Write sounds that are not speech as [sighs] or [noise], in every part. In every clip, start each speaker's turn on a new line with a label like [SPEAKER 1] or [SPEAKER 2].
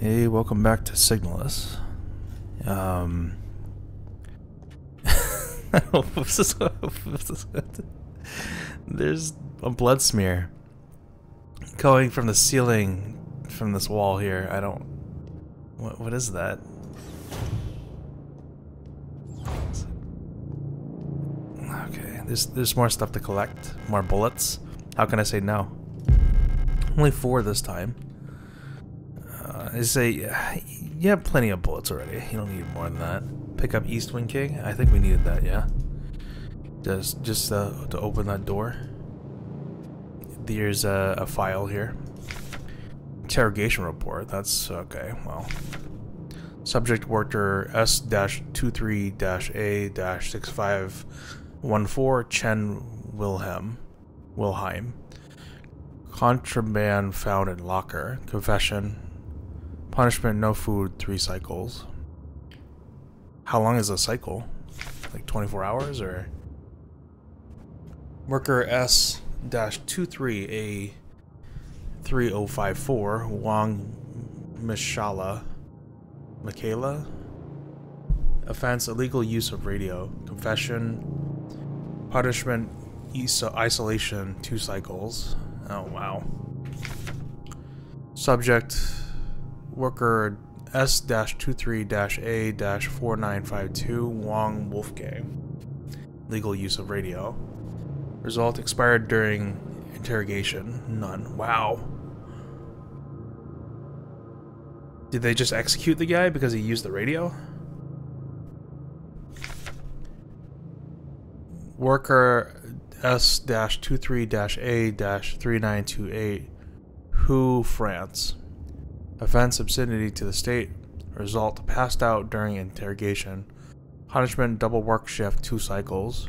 [SPEAKER 1] Hey, welcome back to Signalis. Um, [laughs] there's a blood smear going from the ceiling from this wall here. I don't. What what is that? Okay, there's there's more stuff to collect. More bullets. How can I say no? Only four this time. I say, you have plenty of bullets already. You don't need more than that. Pick up East Wind King. I think we needed that, yeah. Just, just uh, to open that door. There's a, a file here. Interrogation report. That's okay. Well, subject worker S-23-A-6514 Chen Wilhelm Wilhelm. Contraband found in locker. Confession. Punishment no food, three cycles. How long is a cycle? Like 24 hours or? Worker S 23A 3054 Wang Mishala Michaela Offense illegal use of radio. Confession Punishment iso- isolation two cycles. Oh wow. Subject worker S-23-A-4952 Wong Wolfgang. Legal use of radio. Result expired during interrogation. None. Wow. Did they just execute the guy because he used the radio? Worker S-23-A-3928 Who, France. Offense obscenity to the state. Result passed out during interrogation. Punishment double work shift two cycles.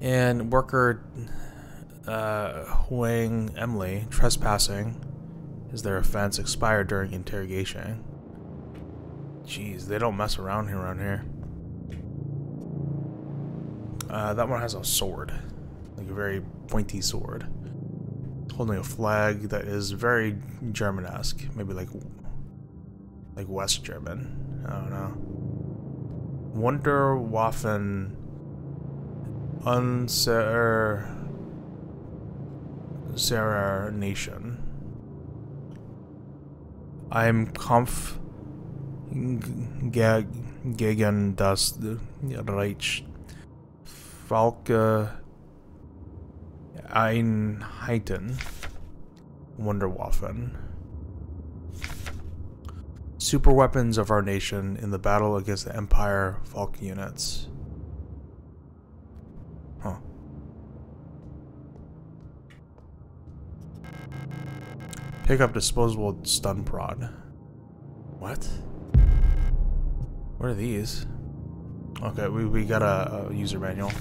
[SPEAKER 1] And worker uh, Huang Emily trespassing is their offense expired during interrogation. Jeez, they don't mess around here around here. Uh, that one has a sword, like a very pointy sword holding a flag that is very German-esque, maybe like like West German. I don't know. Wunderwaffen Unser Serer Nation. I'm Kampf gegen das Reich Falke Einheiten. Wunderwaffen. Super weapons of our nation in the battle against the Empire Falk units. Huh. Pick up disposable stun prod. What? What are these? Okay, we, we got a, a user manual.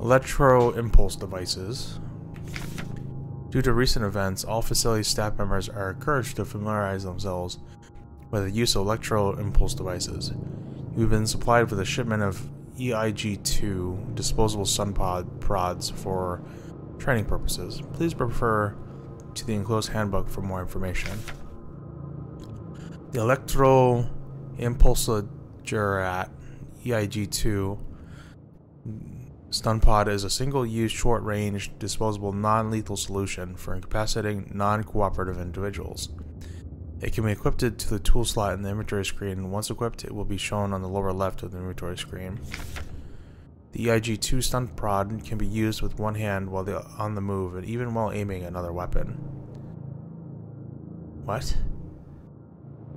[SPEAKER 1] Electro impulse devices. Due to recent events, all facility staff members are encouraged to familiarize themselves with the use of electro impulse devices. You've been supplied with a shipment of EIG-2 disposable sun pod prods for training purposes. Please refer to the enclosed handbook for more information. The electro impulsodurat EIG-2 Stun pod is a single-use, short-range, disposable, non-lethal solution for incapacitating non-cooperative individuals. It can be equipped to the tool slot in the inventory screen, once equipped, it will be shown on the lower left of the inventory screen. The EIG-2 stun prod can be used with one hand while on the move, and even while aiming another weapon. What?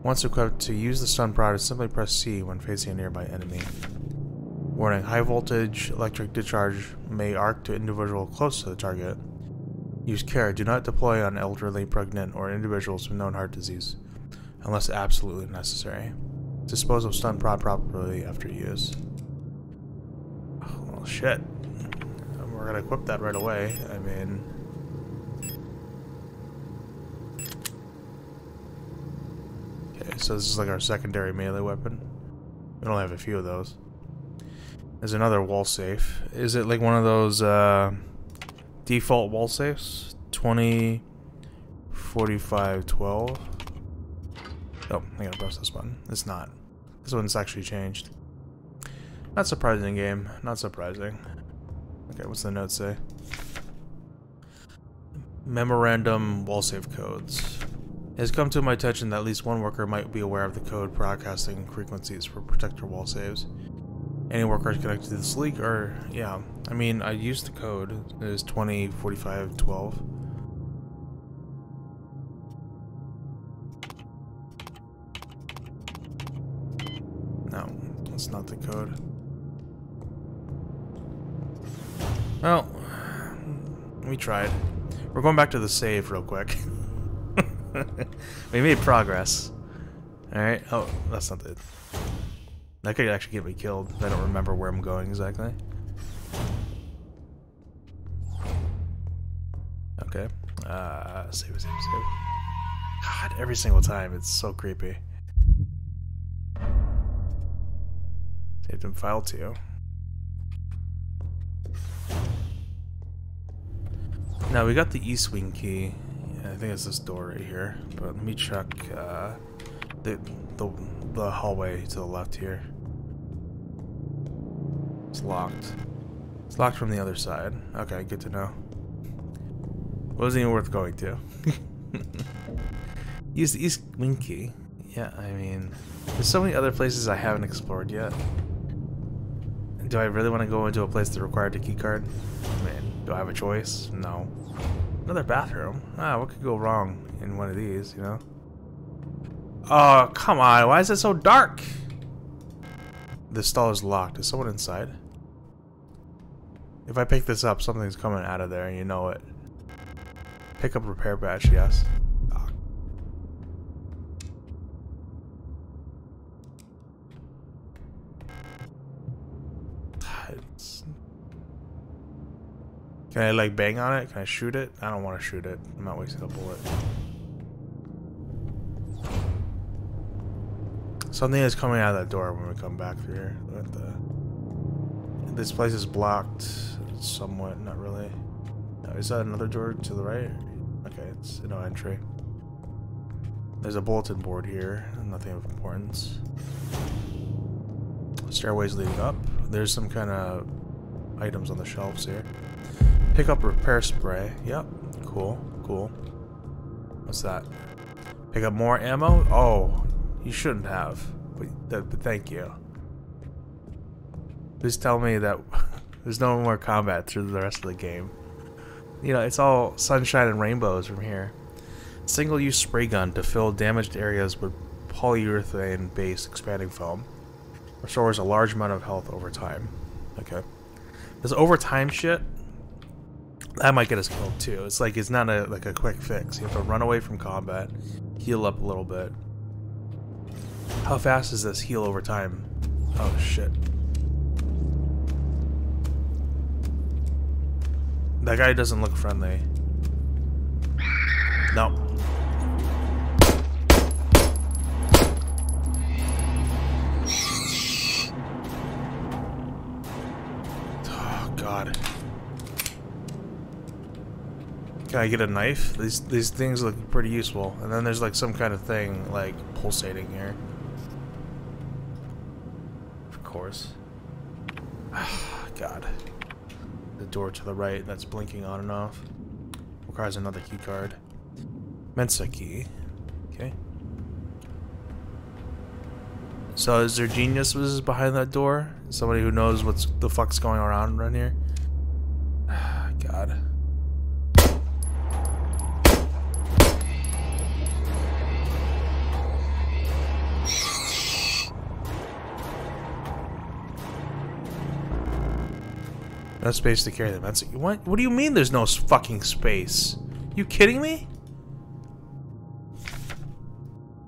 [SPEAKER 1] Once equipped, to use the stun prod, simply press C when facing a nearby enemy. Warning, high voltage electric discharge may arc to individual close to the target. Use care. Do not deploy on elderly, pregnant, or individuals with known heart disease, unless absolutely necessary. Dispose of stun prod properly after use. Oh, well, shit. We're gonna equip that right away. I mean... Okay, so this is like our secondary melee weapon. We only have a few of those. There's another wall safe. Is it like one of those uh, default wall safes? 20 4512. Oh, I gotta press this button. It's not. This one's actually changed. Not surprising game. Not surprising. Okay, what's the note say? Memorandum wall safe codes. It has come to my attention that at least one worker might be aware of the code broadcasting frequencies for protector wall saves. Any workers connected to this leak are, yeah. I mean, I used the code. It is 204512. No, that's not the code. Well, we tried. We're going back to the save real quick. [laughs] we made progress. Alright. Oh, that's not it. That could actually get me killed. I don't remember where I'm going exactly. Okay. Uh, save, save, save. God, every single time. It's so creepy. Saved in file 2. Now we got the east wing key. I think it's this door right here. But let me check uh, the, the the hallway to the left here. It's locked. It's locked from the other side. Okay, good to know. Wasn't even worth going to. Use [laughs] the east wing key. Yeah, I mean, there's so many other places I haven't explored yet. Do I really want to go into a place that required a keycard? Man, do I have a choice? No. Another bathroom? Ah, what could go wrong in one of these, you know? Oh, come on. Why is it so dark? The stall is locked. Is someone inside? If I pick this up, something's coming out of there, and you know it. Pick up repair badge, yes. [sighs] Can I like bang on it? Can I shoot it? I don't want to shoot it. I'm not wasting a bullet. Something is coming out of that door when we come back through here. The, this place is blocked somewhat, not really. is that another door to the right? Okay, it's no entry. There's a bulletin board here, nothing of importance. Stairways leading up. There's some kind of items on the shelves here. Pick up repair spray. Yep. Cool. Cool. What's that? Pick up more ammo? Oh, you shouldn't have. But, but thank you. Please tell me that [laughs] there's no more combat through the rest of the game. You know, it's all sunshine and rainbows from here. Single-use spray gun to fill damaged areas with polyurethane-based expanding foam. Restores a large amount of health over time. Okay. This overtime shit that might get us killed too. It's like it's not a like a quick fix. You have to run away from combat, heal up a little bit. How fast does this heal over time? Oh shit. That guy doesn't look friendly. No. Oh god. Can I get a knife? These these things look pretty useful. And then there's like some kind of thing like pulsating here. Course. [sighs] God. The door to the right that's blinking on and off. Requires another key card. Mensa key. Okay. So is there geniuses behind that door? Somebody who knows what's the fuck's going around around here? No space to carry them. That's what? What do you mean? There's no fucking space? You kidding me?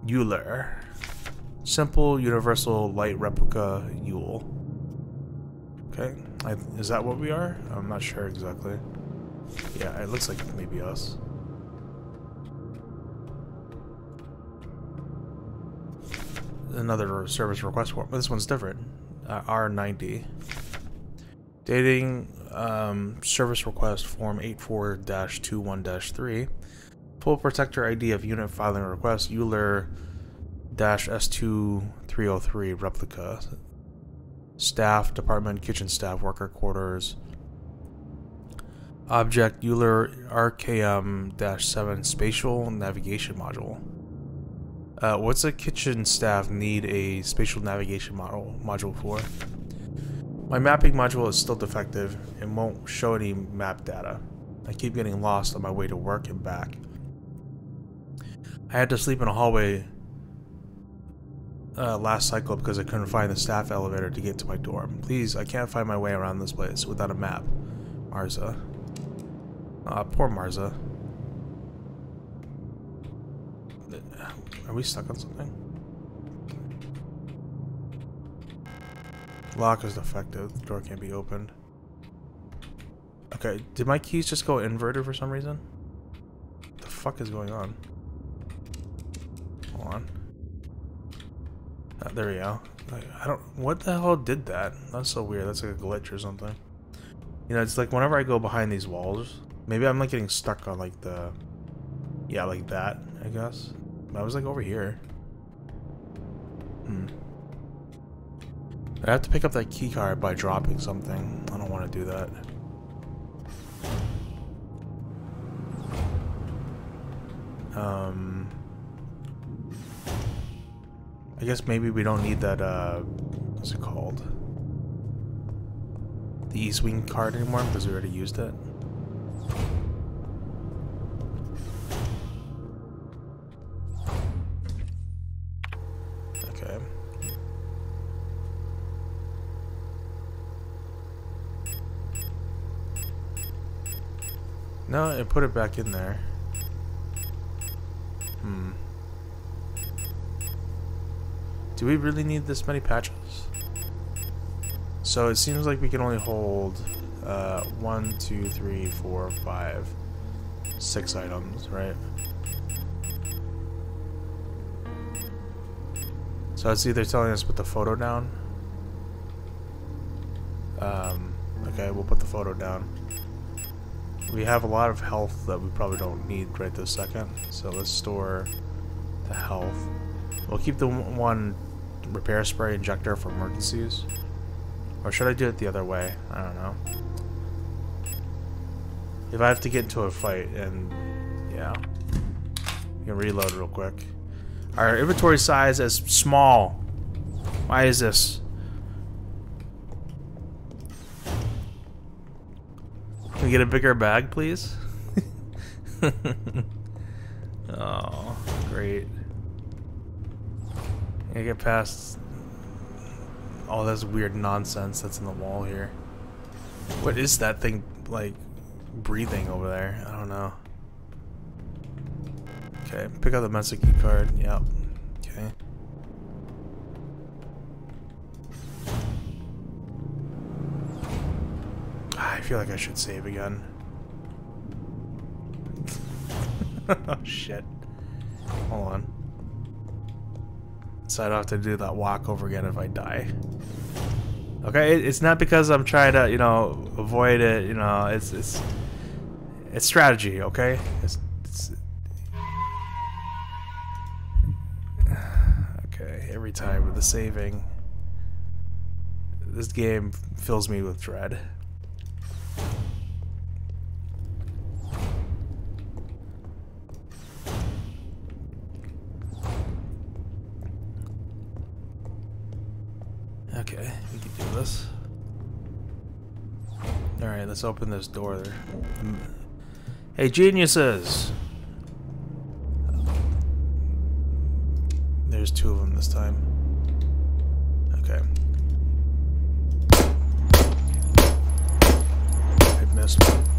[SPEAKER 1] Euler. Simple universal light Replika Yule. Okay, I, is that what we are? I'm not sure exactly. Yeah, it looks like maybe us. Another service request form, this one's different. Uh, R90. Dating um, service request form 84-21-3. Full protector ID of unit filing request, Euler S2303 Replika. Staff, department, kitchen staff, worker quarters. Object Euler RKM-7 spatial navigation module. Uh, what's a kitchen staff need a spatial navigation model module for? My mapping module is still defective and won't show any map data. I keep getting lost on my way to work and back. I had to sleep in a hallway uh, last cycle because I couldn't find the staff elevator to get to my dorm. Please, I can't find my way around this place without a map. Marza. Ah, uh, poor Marza. Are we stuck on something? Lock is defective. The door can't be opened. Okay, did my keys just go inverted for some reason? What the fuck is going on? Hold on. Uh, there we go. Like, I don't. What the hell did that? That's so weird. That's like a glitch or something. You know, it's like whenever I go behind these walls, maybe I'm like getting stuck on like the. Yeah, like that. I guess. I was like over here. Hmm. I have to pick up that key card by dropping something. I don't want to do that. Um. I guess maybe we don't need that, uh, what's it called? The East Wing card anymore because we already used it. No, it put it back in there. Hmm. Do we really need this many patches? So it seems like we can only hold uh, one, two, three, four, five, six items, right? So it's either telling us put the photo down. Um, okay, we'll put the photo down. We have a lot of health that we probably don't need right this second. So let's store the health. We'll keep the one repair spray injector for emergencies. Or should I do it the other way? I don't know. If I have to get into a fight and yeah. You can reload real quick. Our inventory size is small. Why is this? Can we get a bigger bag, please? [laughs] oh, great. I get past all this weird nonsense that's in the wall here. What is that thing, like, breathing over there? I don't know. Okay, pick up the key card. Yep. Okay. Feel like I should save again. [laughs] oh shit. Hold on. So I don't have to do that walk over again if I die. Okay, it's not because I'm trying to, you know, avoid it, you know, it's it's it's strategy, okay? It's, it's [sighs] Okay, every time with the saving this game fills me with dread. Open this door. Hey, geniuses! There's two of them this time. Okay. I missed one.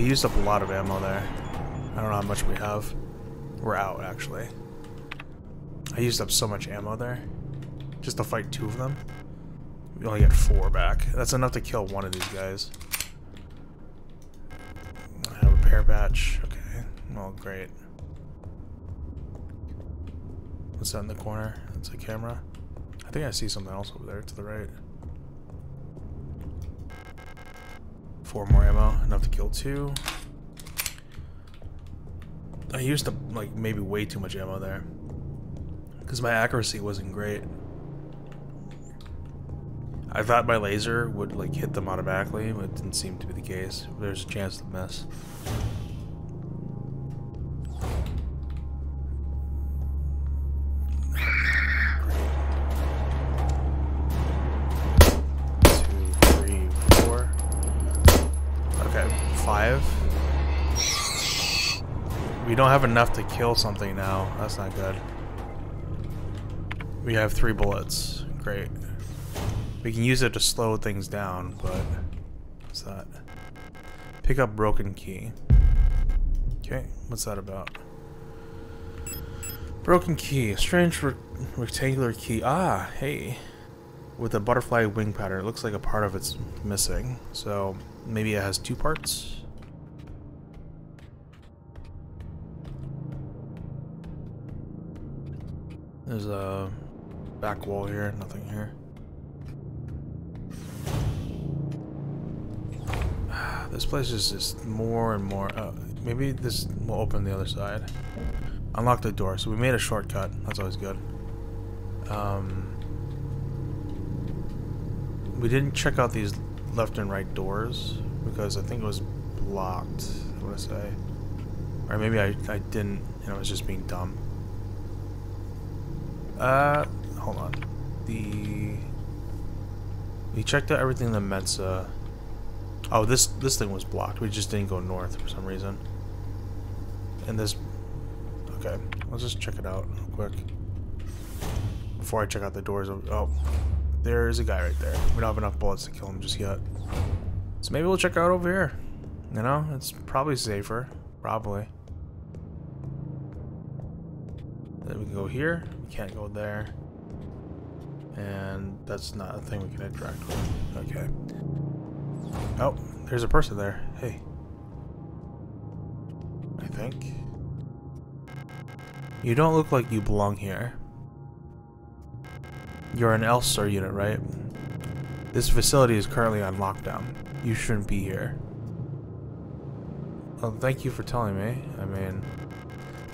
[SPEAKER 1] we used up a lot of ammo there. I don't know how much we have. We're out, actually. I used up so much ammo there. Just to fight two of them. We only get four back. That's enough to kill one of these guys. I have a pair batch. Okay. Well, great. What's that in the corner? That's a camera. I think I see something else over there to the right. Four more ammo, enough to kill two. I used to, like, maybe way too much ammo there. Because my accuracy wasn't great. I thought my laser would, like, hit them automatically, but it didn't seem to be the case. There's a chance to miss. Don't have enough to kill something now. That's not good. We have three bullets. Great. We can use it to slow things down, but... What's that? Pick up broken key. Okay, what's that about? Broken key. Strange re rectangular key. Ah, hey. With a butterfly wing pattern. It looks like a part of it's missing. So, maybe it has two parts? There's a back wall here, nothing here. [sighs] This place is just more and more. Uh, maybe this will open the other side. Unlock the door. So we made a shortcut. That's always good. Um, we didn't check out these left and right doors because I think it was blocked. I want to say, or maybe I I didn't. Know, I was just being dumb. Uh, hold on. The we checked out everything in the Mensa. Oh, this this thing was blocked. We just didn't go north for some reason. And this, okay, let's just check it out real quick before I check out the doors. Oh, there is a guy right there. We don't have enough bullets to kill him just yet. So maybe we'll check out over here. You know, it's probably safer. Probably. Then we can go here. We can't go there. And that's not a thing we can interact with. Okay. Oh, there's a person there. Hey. I think. You don't look like you belong here. You're an Elster unit, right? This facility is currently on lockdown. You shouldn't be here. Well, thank you for telling me. I mean,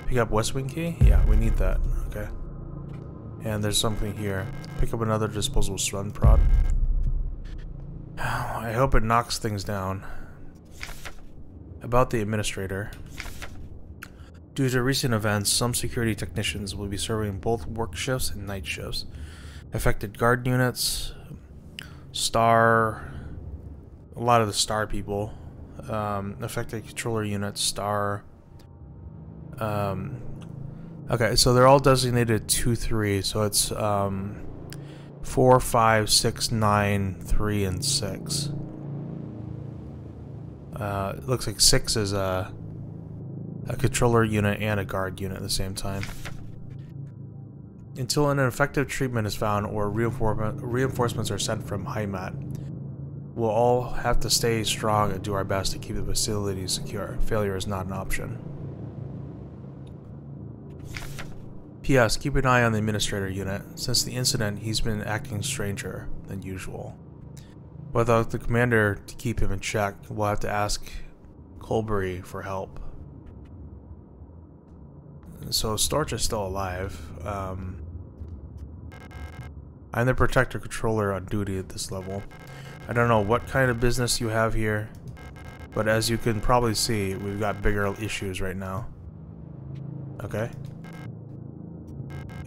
[SPEAKER 1] Pick up West Wing key? Yeah, we need that. Okay. And there's something here. Pick up another disposable stun prod. [sighs] I hope it knocks things down. About the administrator. Due to recent events, some security technicians will be serving both work shifts and night shifts. Affected guard units, star, a lot of the star people, um, affected controller units, star, um, okay, so they're all designated 2, 3, so it's um, 4, 5, 6, 9, 3, and 6. Uh, it looks like 6 is a, a controller unit and a guard unit at the same time. Until an effective treatment is found or reinforcements are sent from Heimat, we'll all have to stay strong and do our best to keep the facility secure. Failure is not an option. P.S. Keep an eye on the administrator unit. Since the incident, he's been acting stranger than usual. Without the commander to keep him in check, we'll have to ask Kolibri for help. So Storch is still alive. Um, I'm the protector controller on duty at this level. I don't know what kind of business you have here, but as you can probably see, we've got bigger issues right now. Okay.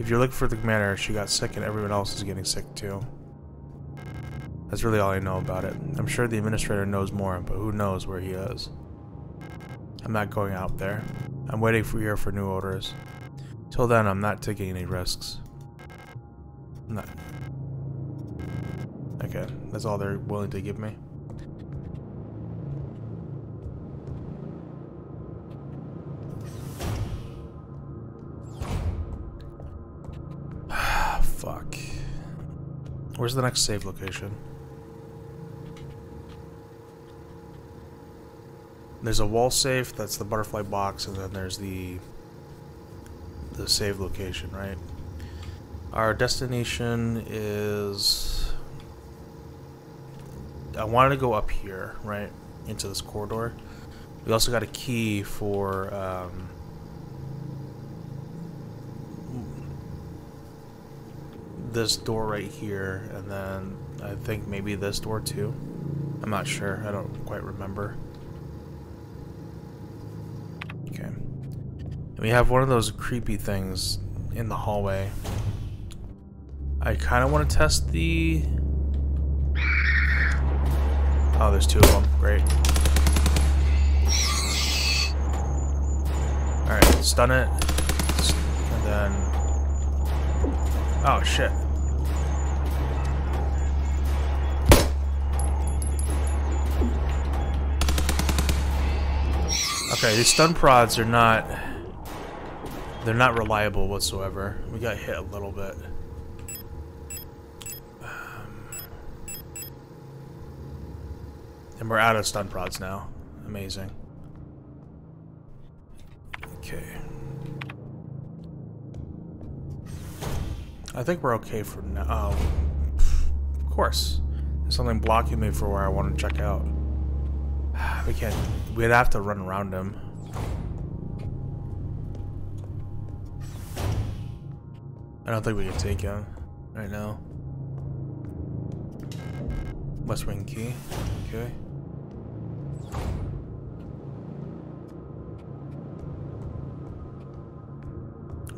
[SPEAKER 1] If you're looking for the commander, she got sick and everyone else is getting sick too. That's really all I know about it. I'm sure the administrator knows more, but who knows where he is. I'm not going out there. I'm waiting for here for new orders. Till then, I'm not taking any risks. not. Okay, that's all they're willing to give me. Where's the next save location? There's a wall safe, that's the butterfly box, and then there's the the save location, right? Our destination is... I wanted to go up here, right? Into this corridor. We also got a key for... Um, this door right here, and then I think maybe this door too. I'm not sure. I don't quite remember. Okay. And we have one of those creepy things in the hallway. I kind of want to test the... Oh, there's two of them. Great. Alright, stun it. And then... Oh, shit. Okay, these stun prods are not... They're not reliable whatsoever. We got hit a little bit. And we're out of stun prods now. Amazing. Okay. I think we're okay for now. Oh, of course. There's something blocking me for where I want to check out. [sighs] We can't. We'd have to run around him. I don't think we can take him right now. West Wing key. Okay.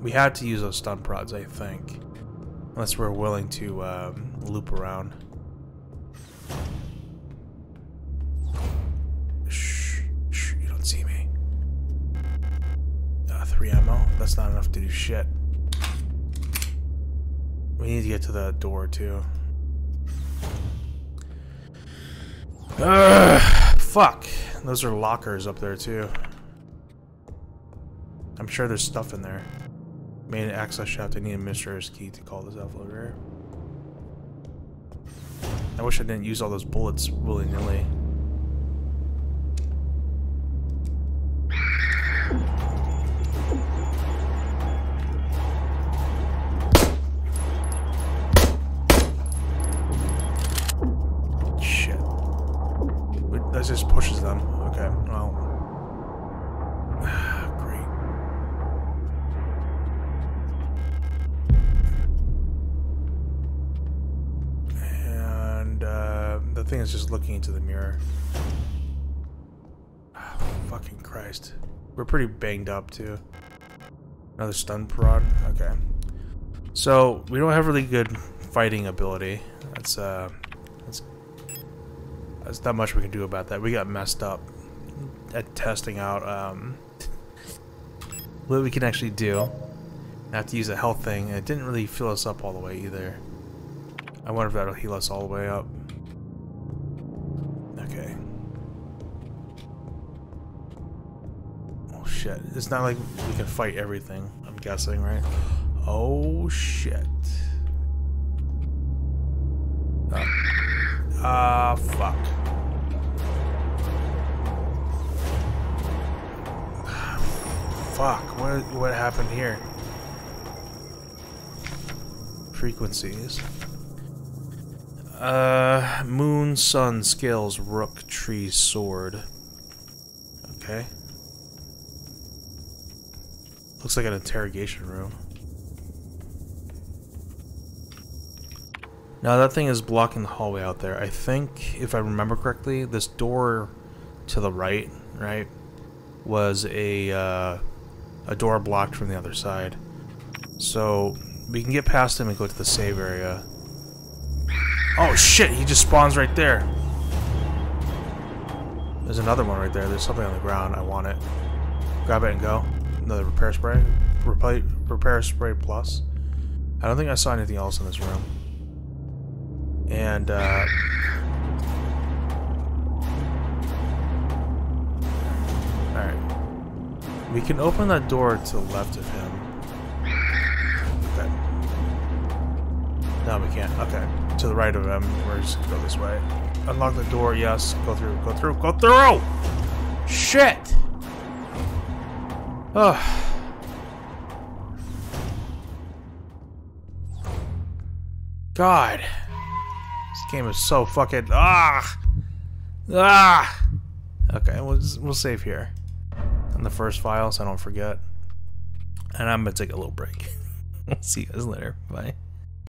[SPEAKER 1] We had to use those stun prods, I think. Unless we're willing to um, loop around. Shh, you don't see me. Three ammo. that's not enough to do shit. We need to get to the door, too. Ugh, fuck. Those are lockers up there, too. I'm sure there's stuff in there. Main access shaft. I need a mystery's key to call this elevator. I wish I didn't use all those bullets willy-nilly. Shit. That just looking into the mirror. Oh, fucking Christ. We're pretty banged up, too. Another stun prod? Okay. So, we don't have really good fighting ability. That's, uh... That's, that's not much we can do about that. We got messed up at testing out, um... [laughs] what we can actually do. I have to use a health thing, and it didn't really fill us up all the way either. I wonder if that'll heal us all the way up. Shit. It's not like we can fight everything, I'm guessing, right? Oh, shit. Ah, uh, fuck. fuck, what, what happened here? Frequencies. Uh, moon, sun, scales, rook, tree, sword. Okay. Looks like an interrogation room. Now that thing is blocking the hallway out there. I think, if I remember correctly, this door to the right, right, was a uh, a door blocked from the other side. So we can get past him and go to the save area. Oh shit! He just spawns right there. There's another one right there. There's something on the ground. I want it. Grab it and go another repair spray. Repair, spray plus. I don't think I saw anything else in this room. And, uh... Alright. We can open that door to the left of him. Okay. No, we can't. Okay. To the right of him. We're just gonna go this way. Unlock the door, yes. Go through, go through, go through! Shit! Oh. God. This game is so fucking... Ah! Ah! Okay, we'll, we'll save here. On the first file so I don't forget. And I'm gonna take a little break. [laughs] See you guys later. Bye.